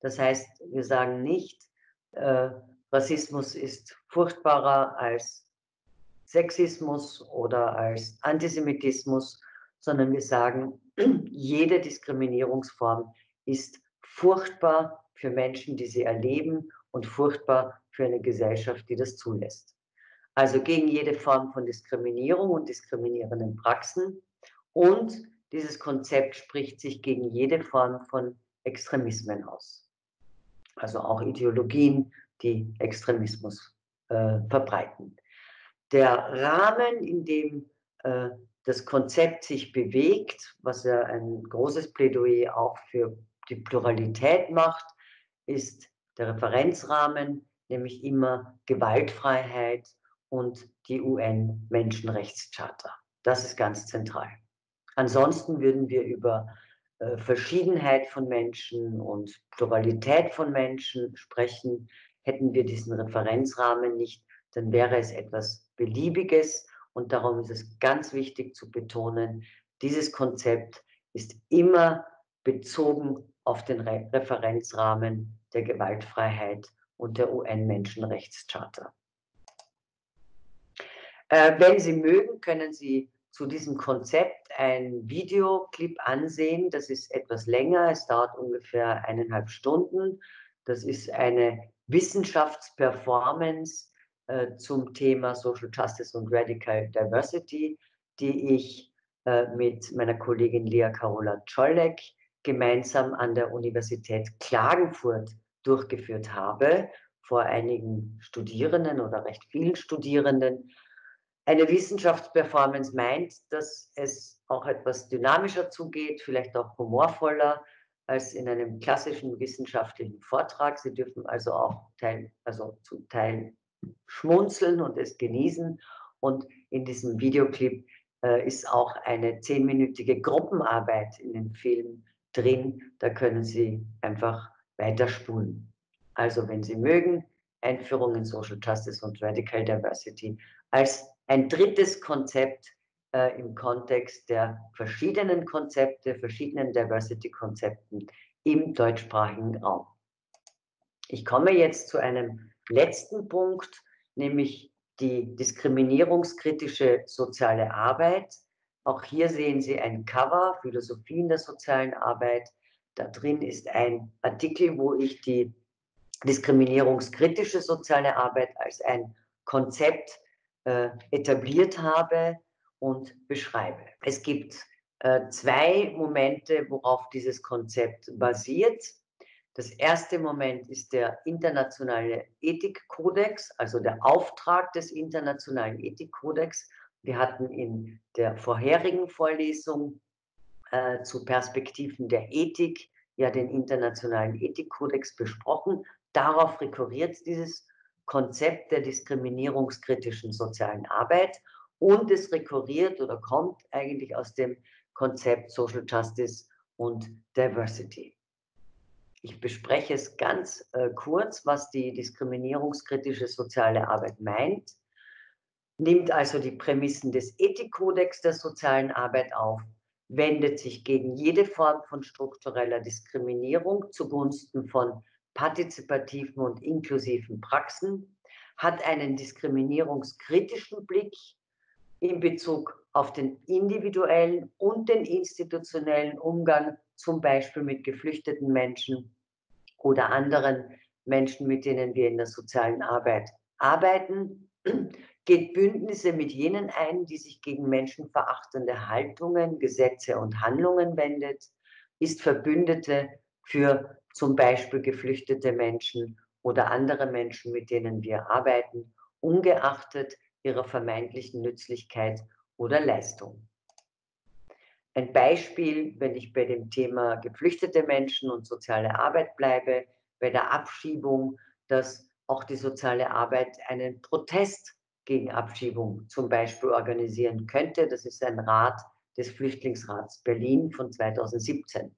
Speaker 1: Das heißt, wir sagen nicht, äh, Rassismus ist furchtbarer als Sexismus oder als Antisemitismus, sondern wir sagen, jede Diskriminierungsform ist furchtbar für Menschen, die sie erleben und furchtbar für eine Gesellschaft, die das zulässt. Also gegen jede Form von Diskriminierung und diskriminierenden Praxen. Und dieses Konzept spricht sich gegen jede Form von Extremismen aus. Also auch Ideologien, die Extremismus äh, verbreiten. Der Rahmen, in dem äh, das Konzept sich bewegt, was ja ein großes Plädoyer auch für die Pluralität macht, ist der Referenzrahmen, nämlich immer Gewaltfreiheit und die UN-Menschenrechtscharta. Das ist ganz zentral. Ansonsten würden wir über äh, Verschiedenheit von Menschen und Pluralität von Menschen sprechen. Hätten wir diesen Referenzrahmen nicht, dann wäre es etwas Beliebiges. Und darum ist es ganz wichtig zu betonen, dieses Konzept ist immer bezogen auf den Re Referenzrahmen der Gewaltfreiheit und der UN-Menschenrechtscharta. Äh, wenn Sie mögen, können Sie zu diesem Konzept ein Videoclip ansehen. Das ist etwas länger, es dauert ungefähr eineinhalb Stunden. Das ist eine Wissenschaftsperformance äh, zum Thema Social Justice und Radical Diversity, die ich äh, mit meiner Kollegin Lea Carola Czolek gemeinsam an der Universität Klagenfurt durchgeführt habe, vor einigen Studierenden oder recht vielen Studierenden. Eine Wissenschaftsperformance meint, dass es auch etwas dynamischer zugeht, vielleicht auch humorvoller als in einem klassischen wissenschaftlichen Vortrag. Sie dürfen also auch teil, also zum Teil schmunzeln und es genießen. Und in diesem Videoclip äh, ist auch eine zehnminütige Gruppenarbeit in dem Film drin. Da können Sie einfach weiterspulen. Also wenn Sie mögen, Einführung in Social Justice und Radical Diversity als ein drittes Konzept äh, im Kontext der verschiedenen Konzepte, verschiedenen Diversity-Konzepten im deutschsprachigen Raum. Ich komme jetzt zu einem letzten Punkt, nämlich die diskriminierungskritische soziale Arbeit. Auch hier sehen Sie ein Cover, Philosophien der sozialen Arbeit. Da drin ist ein Artikel, wo ich die diskriminierungskritische soziale Arbeit als ein Konzept äh, etabliert habe und beschreibe. Es gibt äh, zwei Momente, worauf dieses Konzept basiert. Das erste Moment ist der internationale Ethikkodex, also der Auftrag des internationalen Ethikkodex. Wir hatten in der vorherigen Vorlesung äh, zu Perspektiven der Ethik ja den internationalen Ethikkodex besprochen. Darauf rekurriert dieses Konzept der diskriminierungskritischen sozialen Arbeit und es rekurriert oder kommt eigentlich aus dem Konzept Social Justice und Diversity. Ich bespreche es ganz äh, kurz, was die diskriminierungskritische soziale Arbeit meint, nimmt also die Prämissen des Ethikkodex der sozialen Arbeit auf, wendet sich gegen jede Form von struktureller Diskriminierung zugunsten von partizipativen und inklusiven Praxen, hat einen diskriminierungskritischen Blick in Bezug auf den individuellen und den institutionellen Umgang, zum Beispiel mit geflüchteten Menschen oder anderen Menschen, mit denen wir in der sozialen Arbeit arbeiten, geht Bündnisse mit jenen ein, die sich gegen menschenverachtende Haltungen, Gesetze und Handlungen wendet, ist Verbündete für zum Beispiel geflüchtete Menschen oder andere Menschen, mit denen wir arbeiten, ungeachtet ihrer vermeintlichen Nützlichkeit oder Leistung. Ein Beispiel, wenn ich bei dem Thema geflüchtete Menschen und soziale Arbeit bleibe, bei der Abschiebung, dass auch die soziale Arbeit einen Protest gegen Abschiebung zum Beispiel organisieren könnte. Das ist ein Rat des Flüchtlingsrats Berlin von 2017.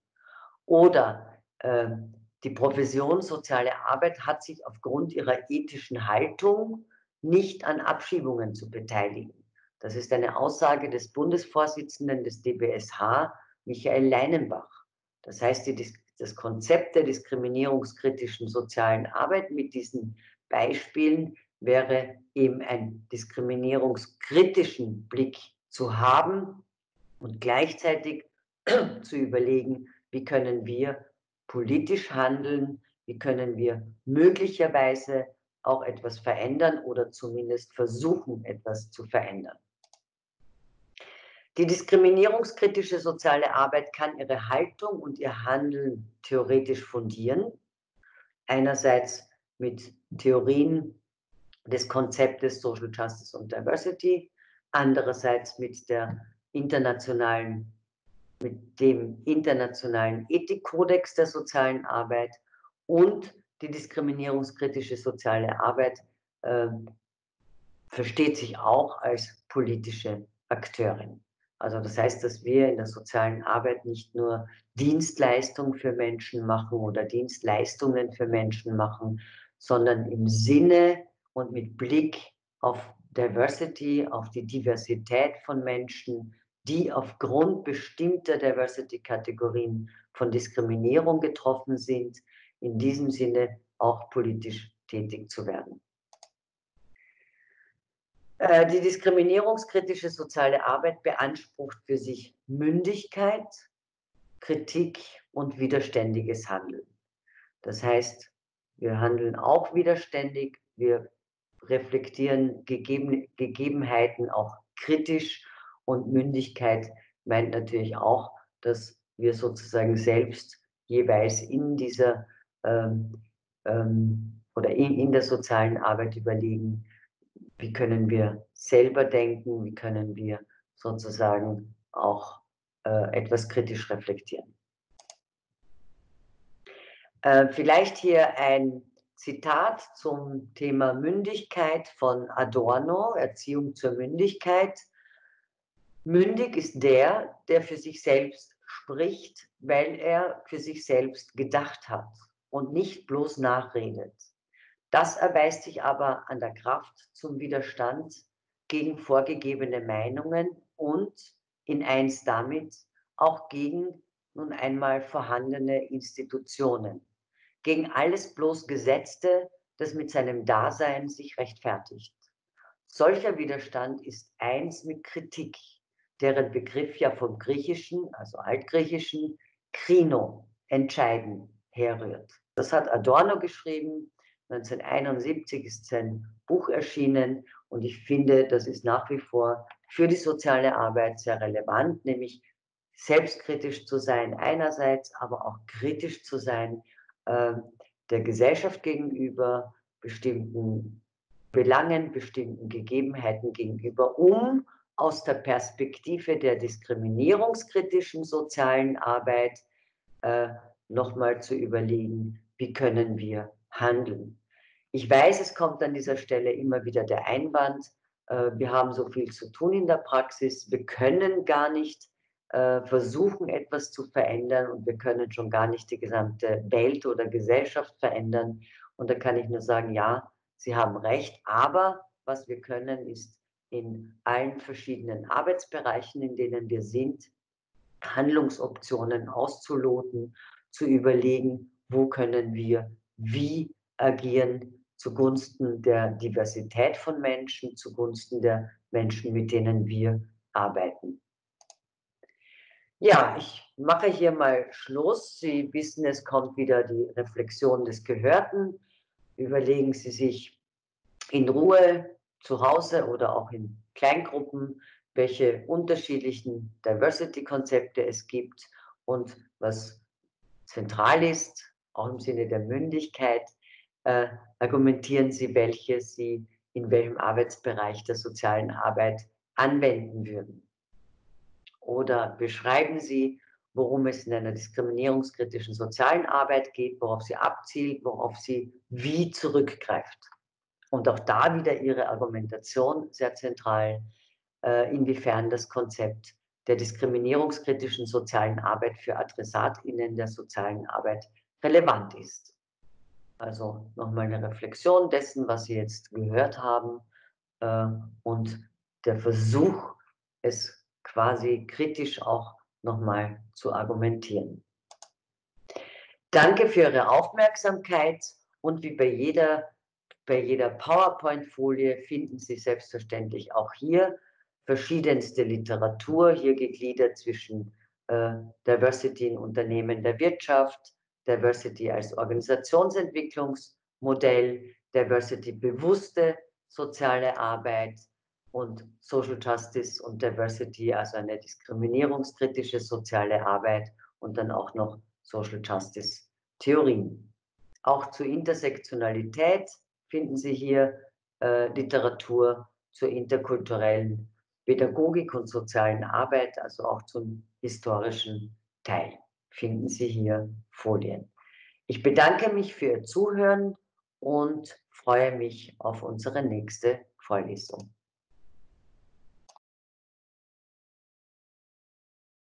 Speaker 1: Oder ähm, die Profession soziale Arbeit hat sich aufgrund ihrer ethischen Haltung nicht an Abschiebungen zu beteiligen. Das ist eine Aussage des Bundesvorsitzenden des DBSH, Michael Leinenbach. Das heißt, die, das Konzept der diskriminierungskritischen sozialen Arbeit mit diesen Beispielen wäre eben einen diskriminierungskritischen Blick zu haben und gleichzeitig zu überlegen, wie können wir politisch handeln, wie können wir möglicherweise auch etwas verändern oder zumindest versuchen, etwas zu verändern. Die diskriminierungskritische soziale Arbeit kann ihre Haltung und ihr Handeln theoretisch fundieren. Einerseits mit Theorien des Konzeptes Social Justice und Diversity, andererseits mit der internationalen, mit dem internationalen Ethikkodex der sozialen Arbeit und die diskriminierungskritische soziale Arbeit äh, versteht sich auch als politische Akteurin. Also das heißt, dass wir in der sozialen Arbeit nicht nur Dienstleistung für Menschen machen oder Dienstleistungen für Menschen machen, sondern im Sinne und mit Blick auf Diversity, auf die Diversität von Menschen, die aufgrund bestimmter Diversity-Kategorien von Diskriminierung getroffen sind, in diesem Sinne auch politisch tätig zu werden. Äh, die diskriminierungskritische soziale Arbeit beansprucht für sich Mündigkeit, Kritik und widerständiges Handeln. Das heißt, wir handeln auch widerständig, wir reflektieren Gegeben, Gegebenheiten auch kritisch und Mündigkeit meint natürlich auch, dass wir sozusagen selbst jeweils in dieser ähm, ähm, oder in, in der sozialen Arbeit überlegen, wie können wir selber denken, wie können wir sozusagen auch äh, etwas kritisch reflektieren. Äh, vielleicht hier ein Zitat zum Thema Mündigkeit von Adorno, Erziehung zur Mündigkeit. Mündig ist der, der für sich selbst spricht, weil er für sich selbst gedacht hat und nicht bloß nachredet. Das erweist sich aber an der Kraft zum Widerstand gegen vorgegebene Meinungen und in eins damit auch gegen nun einmal vorhandene Institutionen, gegen alles bloß Gesetzte, das mit seinem Dasein sich rechtfertigt. Solcher Widerstand ist eins mit Kritik, deren Begriff ja vom Griechischen, also Altgriechischen, Krino, entscheiden, herrührt. Das hat Adorno geschrieben 1971 ist sein Buch erschienen und ich finde, das ist nach wie vor für die soziale Arbeit sehr relevant, nämlich selbstkritisch zu sein einerseits, aber auch kritisch zu sein äh, der Gesellschaft gegenüber, bestimmten Belangen, bestimmten Gegebenheiten gegenüber, um aus der Perspektive der diskriminierungskritischen sozialen Arbeit äh, nochmal zu überlegen, wie können wir handeln. Ich weiß, es kommt an dieser Stelle immer wieder der Einwand, äh, wir haben so viel zu tun in der Praxis, wir können gar nicht äh, versuchen, etwas zu verändern und wir können schon gar nicht die gesamte Welt oder Gesellschaft verändern. Und da kann ich nur sagen, ja, Sie haben recht, aber was wir können, ist in allen verschiedenen Arbeitsbereichen, in denen wir sind, Handlungsoptionen auszuloten, zu überlegen, wo können wir wie agieren zugunsten der Diversität von Menschen, zugunsten der Menschen, mit denen wir arbeiten. Ja, ich mache hier mal Schluss. Sie wissen, es kommt wieder die Reflexion des Gehörten. Überlegen Sie sich in Ruhe zu Hause oder auch in Kleingruppen, welche unterschiedlichen Diversity-Konzepte es gibt und was zentral ist, auch im Sinne der Mündigkeit, äh, argumentieren Sie, welche Sie in welchem Arbeitsbereich der sozialen Arbeit anwenden würden. Oder beschreiben Sie, worum es in einer diskriminierungskritischen sozialen Arbeit geht, worauf sie abzielt, worauf sie wie zurückgreift. Und auch da wieder Ihre Argumentation sehr zentral, äh, inwiefern das Konzept der diskriminierungskritischen sozialen Arbeit für AdressatInnen der sozialen Arbeit relevant ist. Also nochmal eine Reflexion dessen, was Sie jetzt gehört haben äh, und der Versuch, es quasi kritisch auch nochmal zu argumentieren. Danke für Ihre Aufmerksamkeit und wie bei jeder, bei jeder PowerPoint-Folie finden Sie selbstverständlich auch hier verschiedenste Literatur, hier gegliedert zwischen äh, Diversity in Unternehmen der Wirtschaft, Diversity als Organisationsentwicklungsmodell, Diversity bewusste soziale Arbeit und Social Justice und Diversity, also eine diskriminierungskritische soziale Arbeit und dann auch noch Social Justice Theorien. Auch zur Intersektionalität finden Sie hier äh, Literatur zur interkulturellen Pädagogik und sozialen Arbeit, also auch zum historischen Teil. Finden Sie hier Folien. Ich bedanke mich für Ihr Zuhören und freue mich auf unsere nächste Vorlesung.